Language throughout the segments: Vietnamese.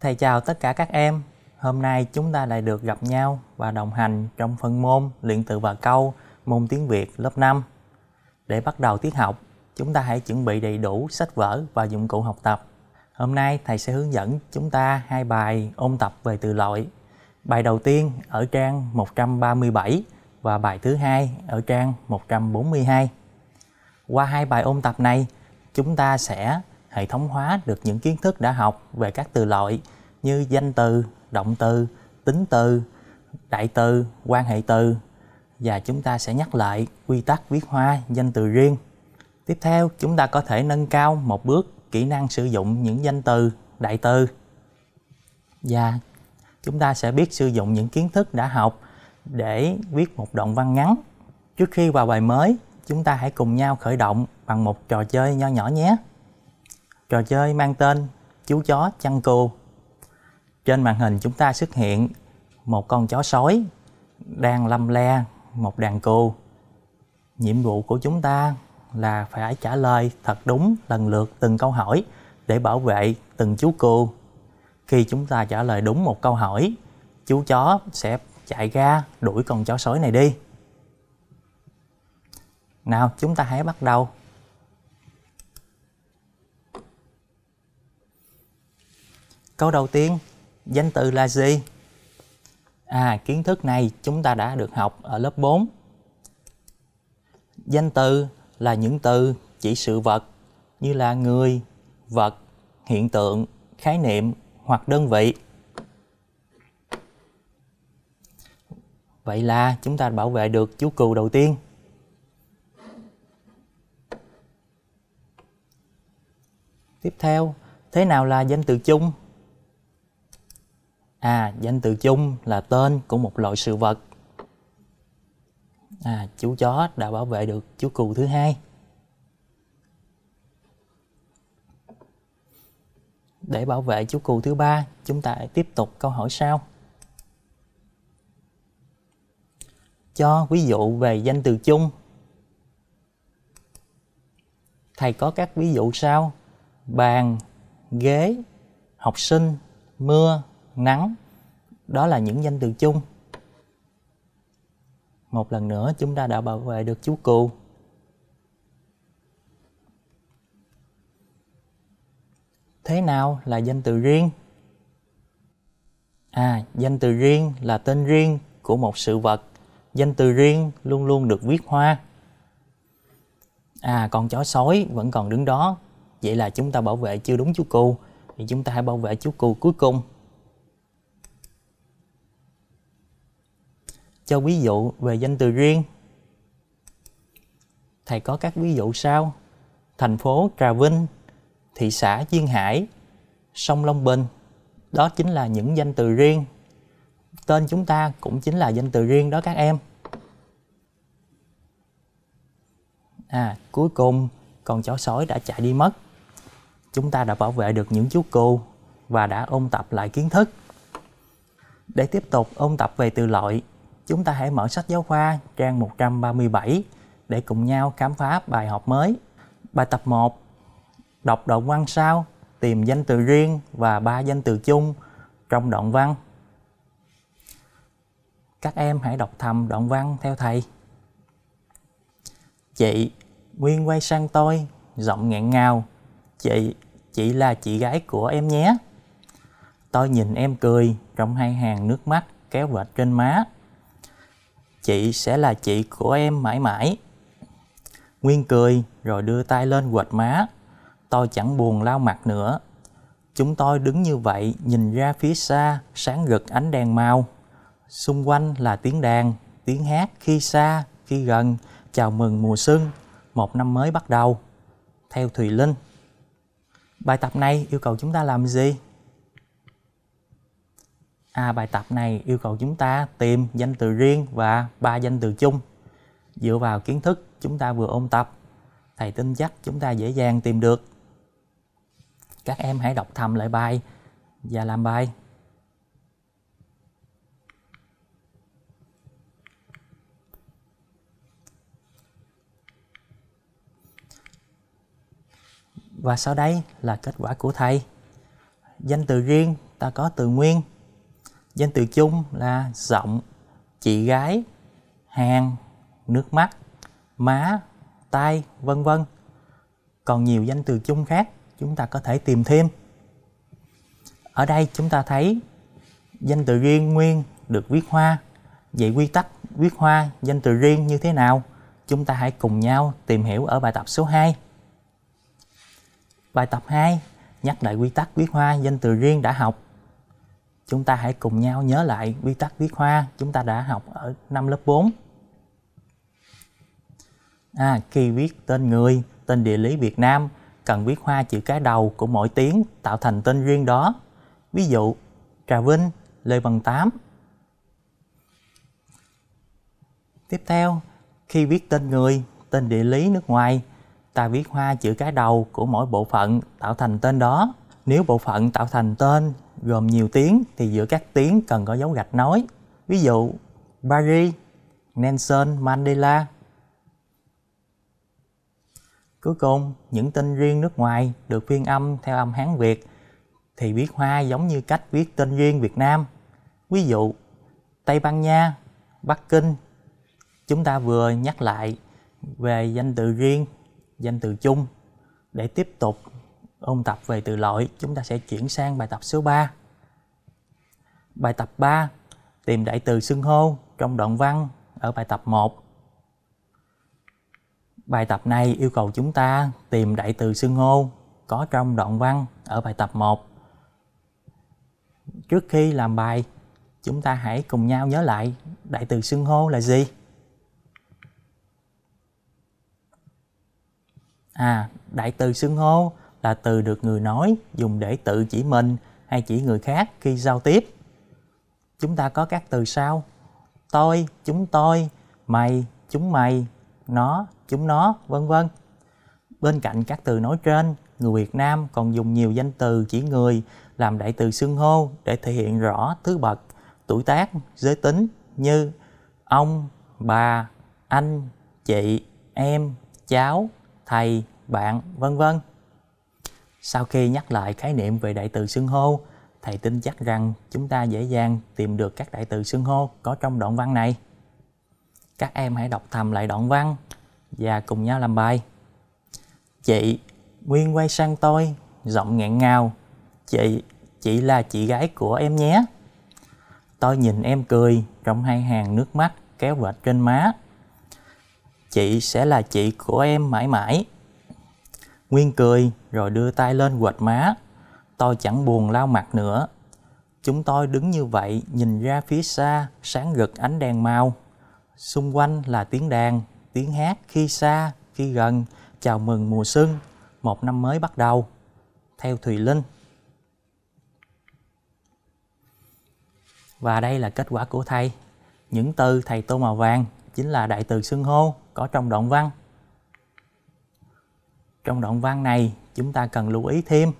Thầy chào tất cả các em. Hôm nay chúng ta lại được gặp nhau và đồng hành trong phân môn luyện từ và câu môn tiếng Việt lớp 5. Để bắt đầu tiết học, chúng ta hãy chuẩn bị đầy đủ sách vở và dụng cụ học tập. Hôm nay thầy sẽ hướng dẫn chúng ta hai bài ôn tập về từ loại. Bài đầu tiên ở trang 137 và bài thứ hai ở trang 142. Qua hai bài ôn tập này, chúng ta sẽ hệ thống hóa được những kiến thức đã học về các từ loại như danh từ, động từ, tính từ, đại từ, quan hệ từ và chúng ta sẽ nhắc lại quy tắc viết hoa danh từ riêng. Tiếp theo, chúng ta có thể nâng cao một bước kỹ năng sử dụng những danh từ, đại từ và chúng ta sẽ biết sử dụng những kiến thức đã học để viết một đoạn văn ngắn. Trước khi vào bài mới, chúng ta hãy cùng nhau khởi động bằng một trò chơi nho nhỏ nhé. Trò chơi mang tên Chú chó chăn cừu. Trên màn hình chúng ta xuất hiện một con chó sói đang lâm le một đàn cừu. Nhiệm vụ của chúng ta là phải trả lời thật đúng lần lượt từng câu hỏi để bảo vệ từng chú cừu. Khi chúng ta trả lời đúng một câu hỏi, chú chó sẽ chạy ra đuổi con chó sói này đi. Nào, chúng ta hãy bắt đầu. Câu đầu tiên, danh từ là gì? À, kiến thức này chúng ta đã được học ở lớp 4. Danh từ là những từ chỉ sự vật như là người, vật, hiện tượng, khái niệm hoặc đơn vị. Vậy là chúng ta bảo vệ được chú cừu đầu tiên. Tiếp theo, thế nào là danh từ chung? À, danh từ chung là tên của một loại sự vật. À, chú chó đã bảo vệ được chú cừu thứ hai. Để bảo vệ chú cừu thứ ba, chúng ta tiếp tục câu hỏi sau. Cho ví dụ về danh từ chung. Thầy có các ví dụ sau: bàn, ghế, học sinh, mưa, nắng. Đó là những danh từ chung. Một lần nữa, chúng ta đã bảo vệ được chú cừu thế nào là danh từ riêng? À danh từ riêng là tên riêng của một sự vật. Danh từ riêng luôn luôn được viết hoa. À còn chó sói vẫn còn đứng đó. Vậy là chúng ta bảo vệ chưa đúng chú cừu thì chúng ta hãy bảo vệ chú cừu cuối cùng. Cho ví dụ về danh từ riêng. Thầy có các ví dụ sau: thành phố Trà Vinh, thị xã Duyên Hải, sông Long Bình. Đó chính là những danh từ riêng. Tên chúng ta cũng chính là danh từ riêng đó các em. À, cuối cùng con chó sói đã chạy đi mất. Chúng ta đã bảo vệ được những chú cừu và đã ôn tập lại kiến thức. Để tiếp tục ôn tập về từ loại Chúng ta hãy mở sách giáo khoa trang 137 để cùng nhau khám phá bài học mới. Bài tập 1 Đọc đoạn văn sau, tìm danh từ riêng và ba danh từ chung trong đoạn văn. Các em hãy đọc thầm đoạn văn theo thầy. Chị, Nguyên quay sang tôi, giọng nghẹn ngào. Chị, chị là chị gái của em nhé. Tôi nhìn em cười trong hai hàng nước mắt kéo vệt trên má chị sẽ là chị của em mãi mãi. Nguyên cười rồi đưa tay lên quệt má. Tôi chẳng buồn lau mặt nữa. Chúng tôi đứng như vậy nhìn ra phía xa sáng rực ánh đèn màu. Xung quanh là tiếng đàn, tiếng hát khi xa, khi gần, chào mừng mùa xuân, một năm mới bắt đầu. Theo Thùy Linh. Bài tập này yêu cầu chúng ta làm gì? À, bài tập này yêu cầu chúng ta tìm danh từ riêng và ba danh từ chung. Dựa vào kiến thức chúng ta vừa ôn tập, thầy tin chắc chúng ta dễ dàng tìm được. Các em hãy đọc thầm lại bài và làm bài. Và sau đây là kết quả của thầy. Danh từ riêng ta có từ nguyên. Danh từ chung là giọng, chị gái, hàng, nước mắt, má, tay, vân vân. Còn nhiều danh từ chung khác chúng ta có thể tìm thêm. Ở đây chúng ta thấy danh từ riêng nguyên được viết hoa. Vậy quy tắc viết hoa danh từ riêng như thế nào? Chúng ta hãy cùng nhau tìm hiểu ở bài tập số 2. Bài tập 2 nhắc lại quy tắc viết hoa danh từ riêng đã học. Chúng ta hãy cùng nhau nhớ lại quy tắc viết hoa chúng ta đã học ở năm lớp 4. À, khi viết tên người, tên địa lý Việt Nam cần viết hoa chữ cái đầu của mỗi tiếng tạo thành tên riêng đó. Ví dụ, Trà Vinh, Lê Văn Tám. Tiếp theo, khi viết tên người, tên địa lý nước ngoài, ta viết hoa chữ cái đầu của mỗi bộ phận tạo thành tên đó. Nếu bộ phận tạo thành tên gồm nhiều tiếng thì giữa các tiếng cần có dấu gạch nối. Ví dụ, Paris, Nelson Mandela. Cuối cùng, những tên riêng nước ngoài được phiên âm theo âm Hán Việt thì viết hoa giống như cách viết tên riêng Việt Nam. Ví dụ, Tây Ban Nha, Bắc Kinh. Chúng ta vừa nhắc lại về danh từ riêng, danh từ chung. Để tiếp tục ôn tập về từ loại, chúng ta sẽ chuyển sang bài tập số 3. Bài tập 3, tìm đại từ xưng hô trong đoạn văn ở bài tập 1. Bài tập này yêu cầu chúng ta tìm đại từ xưng hô có trong đoạn văn ở bài tập 1. Trước khi làm bài, chúng ta hãy cùng nhau nhớ lại đại từ xưng hô là gì? À, đại từ xưng hô là từ được người nói dùng để tự chỉ mình hay chỉ người khác khi giao tiếp. Chúng ta có các từ sau: tôi, chúng tôi, mày, chúng mày, nó, chúng nó, vân vân. Bên cạnh các từ nói trên, người Việt Nam còn dùng nhiều danh từ chỉ người làm đại từ xưng hô để thể hiện rõ thứ bậc, tuổi tác, giới tính như ông, bà, anh, chị, em, cháu, thầy, bạn, vân vân. Sau khi nhắc lại khái niệm về đại từ xưng hô, thầy tin chắc rằng chúng ta dễ dàng tìm được các đại từ xưng hô có trong đoạn văn này. Các em hãy đọc thầm lại đoạn văn và cùng nhau làm bài. Chị, Nguyên quay sang tôi, giọng nghẹn ngào. Chị, chị là chị gái của em nhé. Tôi nhìn em cười trong hai hàng nước mắt kéo vệt trên má. Chị sẽ là chị của em mãi mãi. Nguyên cười rồi đưa tay lên quệt má. Tôi chẳng buồn lau mặt nữa. Chúng tôi đứng như vậy nhìn ra phía xa sáng rực ánh đèn màu. Xung quanh là tiếng đàn, tiếng hát khi xa, khi gần, chào mừng mùa xuân, một năm mới bắt đầu. Theo Thùy Linh. Và đây là kết quả của thầy. Những từ thầy tô màu vàng chính là đại từ xưng hô có trong đoạn văn. Trong đoạn văn này, chúng ta cần lưu ý thêm.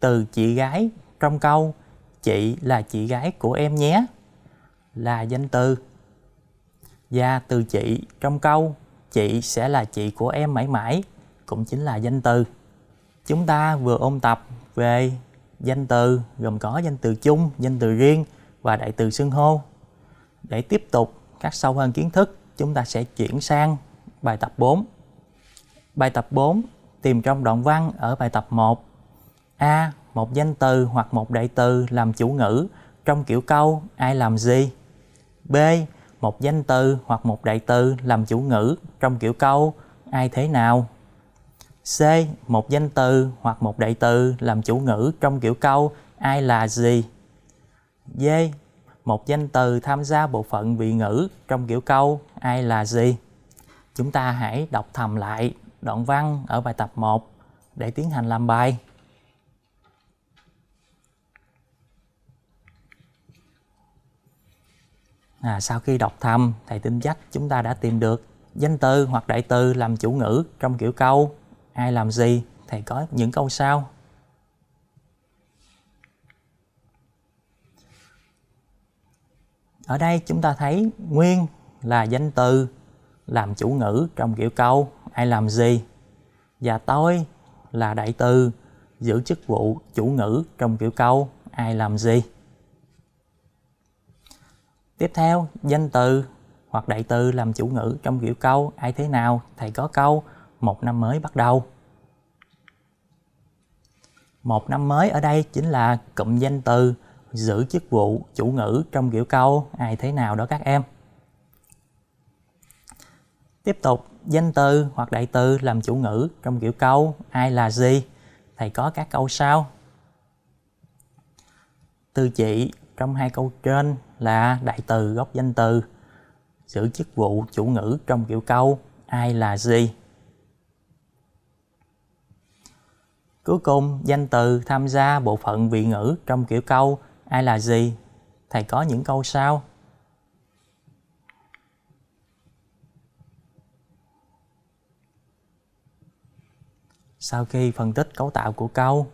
Từ chị gái trong câu, chị là chị gái của em nhé, là danh từ. Và từ chị trong câu, chị sẽ là chị của em mãi mãi, cũng chính là danh từ. Chúng ta vừa ôn tập về danh từ, gồm có danh từ chung, danh từ riêng và đại từ xưng hô. Để tiếp tục các sâu hơn kiến thức, chúng ta sẽ chuyển sang bài tập 4 bài tập 4 tìm trong đoạn văn ở bài tập 1 A. Một danh từ hoặc một đại từ làm chủ ngữ, trong kiểu câu, ai làm gì B, một danh từ hoặc một đại từ làm chủ ngữ, trong kiểu câu, ai thế nào. C. Một danh từ hoặc một đại từ làm chủ ngữ, trong kiểu câu, ai là gì. D. Một danh từ tham gia bộ phận vị ngữ, trong kiểu câu, ai là gì. Chúng ta hãy đọc thầm lại đoạn văn ở bài tập 1 để tiến hành làm bài. À, sau khi đọc thầm, thầy tin chắc chúng ta đã tìm được danh từ hoặc đại từ làm chủ ngữ trong kiểu câu ai làm gì. Thầy có những câu sau. Ở đây chúng ta thấy nguyên là danh từ làm chủ ngữ trong kiểu câu ai làm gì và tôi là đại từ giữ chức vụ chủ ngữ trong kiểu câu ai làm gì. Tiếp theo, danh từ hoặc đại từ làm chủ ngữ trong kiểu câu ai thế nào, thầy có câu một năm mới bắt đầu. Một năm mới ở đây chính là cụm danh từ giữ chức vụ chủ ngữ trong kiểu câu ai thế nào đó các em. Tiếp tục, danh từ hoặc đại từ làm chủ ngữ trong kiểu câu ai là gì? Thầy có các câu sau. Từ chị trong hai câu trên là đại từ gốc danh từ giữ chức vụ chủ ngữ trong kiểu câu ai là gì. Cuối cùng, danh từ tham gia bộ phận vị ngữ trong kiểu câu ai là gì. Thầy có những câu sau. Sau khi phân tích cấu tạo của câu,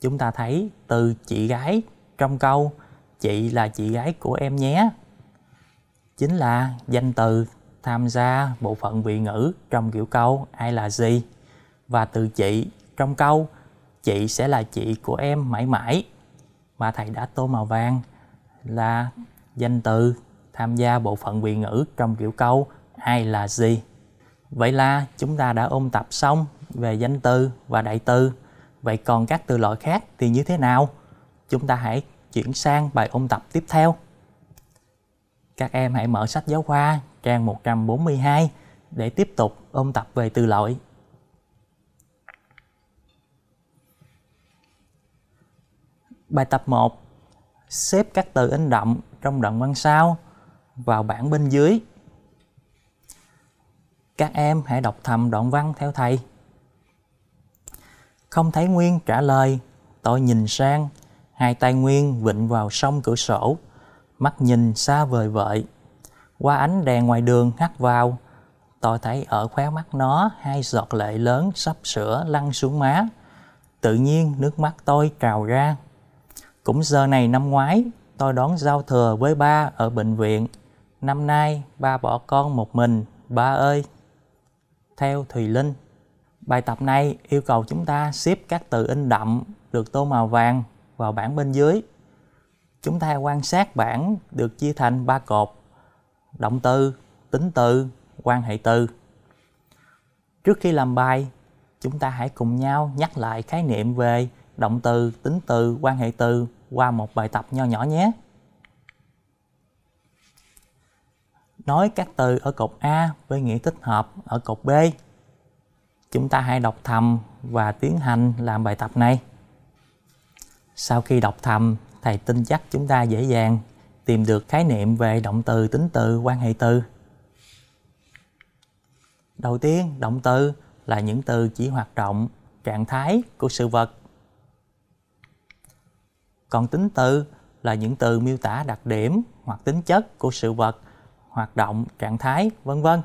chúng ta thấy từ chị gái trong câu chị là chị gái của em nhé. Chính là danh từ tham gia bộ phận vị ngữ trong kiểu câu ai là gì. Và từ chị trong câu chị sẽ là chị của em mãi mãi. Mà thầy đã tô màu vàng là danh từ tham gia bộ phận vị ngữ trong kiểu câu ai là gì. Vậy là chúng ta đã ôn tập xong về danh từ và đại từ vậy còn các từ loại khác thì như thế nào chúng ta hãy chuyển sang bài ôn tập tiếp theo các em hãy mở sách giáo khoa, trang 142 để tiếp tục ôn tập về từ loại. Bài tập 1 Xếp các từ in đậm trong đoạn văn sau vào bảng bên dưới. Các em hãy đọc thầm đoạn văn theo thầy. Không thấy Nguyên trả lời, tôi nhìn sang, hai tay Nguyên vịnh vào sông cửa sổ, mắt nhìn xa vời vợi. Qua ánh đèn ngoài đường hắt vào, tôi thấy ở khóe mắt nó hai giọt lệ lớn sắp sửa lăn xuống má. Tự nhiên nước mắt tôi trào ra. Cũng giờ này năm ngoái, tôi đón giao thừa với ba ở bệnh viện. Năm nay, ba bỏ con một mình, ba ơi. Theo Thùy Linh, bài tập này yêu cầu chúng ta xếp các từ in đậm được tô màu vàng vào bảng bên dưới. Chúng ta quan sát bảng được chia thành ba cột, động từ, tính từ, quan hệ từ. Trước khi làm bài, chúng ta hãy cùng nhau nhắc lại khái niệm về động từ, tính từ, quan hệ từ qua một bài tập nho nhỏ nhé. Nói các từ ở cột A với nghĩa tích hợp ở cột B. Chúng ta hãy đọc thầm và tiến hành làm bài tập này. Sau khi đọc thầm thầy tin chắc chúng ta dễ dàng tìm được khái niệm về động từ, tính từ, quan hệ từ. Đầu tiên, động từ là những từ chỉ hoạt động, trạng thái của sự vật. Còn tính từ là những từ miêu tả đặc điểm hoặc tính chất của sự vật, hoạt động, trạng thái, vân vân.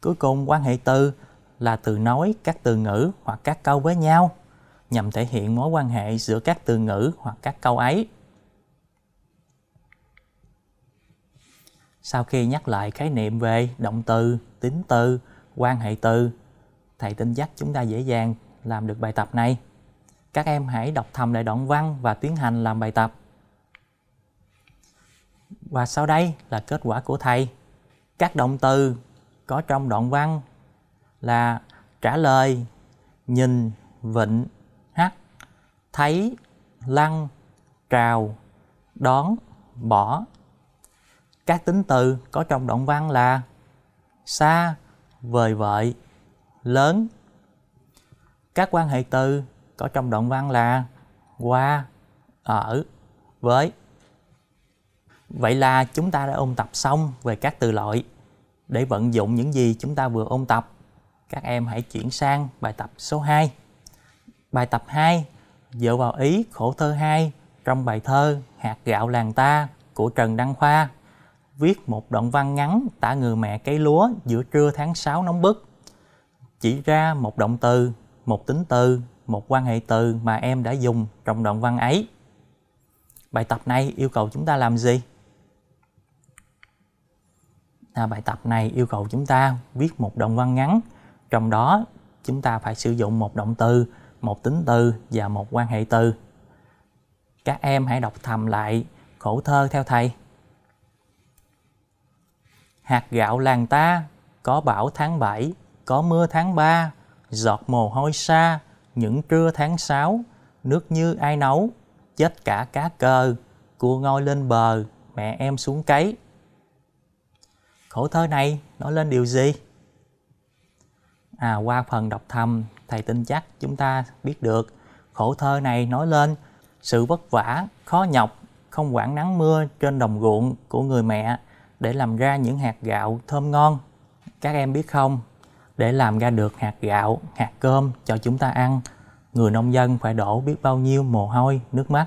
Cuối cùng, quan hệ từ là từ nối các từ ngữ hoặc các câu với nhau nhằm thể hiện mối quan hệ giữa các từ ngữ hoặc các câu ấy. Sau khi nhắc lại khái niệm về động từ, tính từ, quan hệ từ, thầy tin chắc chúng ta dễ dàng làm được bài tập này. Các em hãy đọc thầm lại đoạn văn và tiến hành làm bài tập. Và sau đây là kết quả của thầy. Các động từ có trong đoạn văn là trả lời, nhìn, vịnh, thấy, lăn, trào, đón, bỏ. Các tính từ có trong động văn là xa, vời vợi, lớn. Các quan hệ từ có trong động văn là qua, ở, với. Vậy là chúng ta đã ôn tập xong về các từ loại. Để vận dụng những gì chúng ta vừa ôn tập, các em hãy chuyển sang bài tập số 2. Bài tập 2 dựa vào ý khổ thơ 2 trong bài thơ Hạt gạo làng ta của Trần Đăng Khoa, viết một đoạn văn ngắn tả người mẹ cấy lúa giữa trưa tháng 6 nóng bức. Chỉ ra một động từ, một tính từ, một quan hệ từ mà em đã dùng trong đoạn văn ấy. Bài tập này yêu cầu chúng ta làm gì? À, bài tập này yêu cầu chúng ta viết một đoạn văn ngắn, trong đó chúng ta phải sử dụng một động từ một tính từ và một quan hệ từ. Các em hãy đọc thầm lại khổ thơ theo thầy. Hạt gạo làng ta, có bão tháng 7, có mưa tháng 3, giọt mồ hôi xa, những trưa tháng 6, nước như ai nấu, chết cả cá cờ, cua ngôi lên bờ, mẹ em xuống cấy. Khổ thơ này nói lên điều gì? À, qua phần đọc thầm, thầy tin chắc chúng ta biết được khổ thơ này nói lên sự vất vả, khó nhọc, không quản nắng mưa trên đồng ruộng của người mẹ để làm ra những hạt gạo thơm ngon. Các em biết không, để làm ra được hạt gạo, hạt cơm cho chúng ta ăn, người nông dân phải đổ biết bao nhiêu mồ hôi, nước mắt.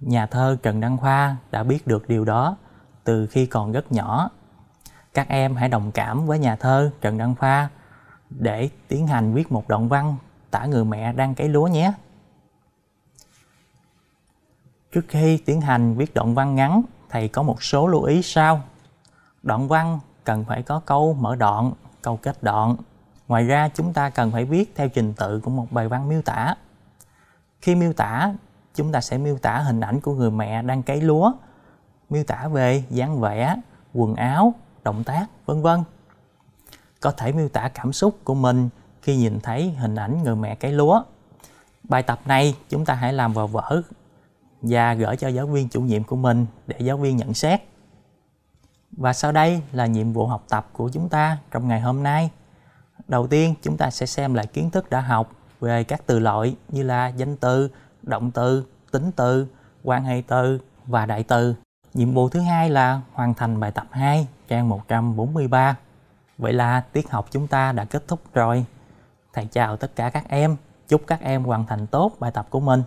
Nhà thơ Trần Đăng Khoa đã biết được điều đó từ khi còn rất nhỏ. Các em hãy đồng cảm với nhà thơ Trần Đăng Khoa để tiến hành viết một đoạn văn tả người mẹ đang cấy lúa nhé. Trước khi tiến hành viết đoạn văn ngắn, thầy có một số lưu ý sau. Đoạn văn cần phải có câu mở đoạn, câu kết đoạn. Ngoài ra chúng ta cần phải viết theo trình tự của một bài văn miêu tả. Khi miêu tả, chúng ta sẽ miêu tả hình ảnh của người mẹ đang cấy lúa, miêu tả về dáng vẻ, quần áo, động tác, vân vân. Có thể miêu tả cảm xúc của mình khi nhìn thấy hình ảnh người mẹ cấy lúa. Bài tập này chúng ta hãy làm vào vở và gửi cho giáo viên chủ nhiệm của mình để giáo viên nhận xét. Và sau đây là nhiệm vụ học tập của chúng ta trong ngày hôm nay. Đầu tiên chúng ta sẽ xem lại kiến thức đã học về các từ loại như là danh từ, động từ, tính từ, quan hệ từ và đại từ. Nhiệm vụ thứ hai là hoàn thành bài tập 2 trang 143. Vậy là tiết học chúng ta đã kết thúc rồi. Thầy chào tất cả các em, chúc các em hoàn thành tốt bài tập của mình.